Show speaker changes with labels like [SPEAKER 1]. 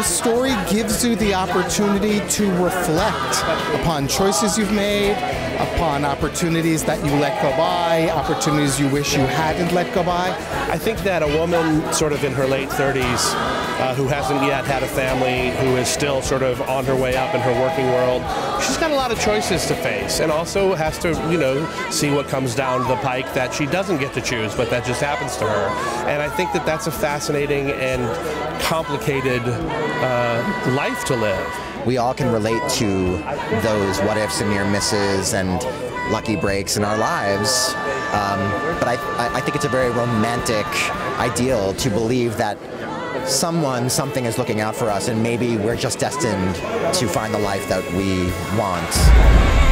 [SPEAKER 1] the story gives you the opportunity to reflect upon choices you've made, upon opportunities that you let go by, opportunities you wish you hadn't let go by.
[SPEAKER 2] I think that a woman sort of in her late 30s uh, who hasn't yet had a family, who is still sort of on her way up in her working world, she's got a lot of choices to face and also has to, you know, see what comes down the pike that she doesn't get to choose, but that just happens to her. And I think that that's a fascinating and complicated uh, life to live.
[SPEAKER 3] We all can relate to those what ifs and near misses and lucky breaks in our lives. Um, but I, I think it's a very romantic ideal to believe that someone, something is looking out for us, and maybe we're just destined to find the life that we want.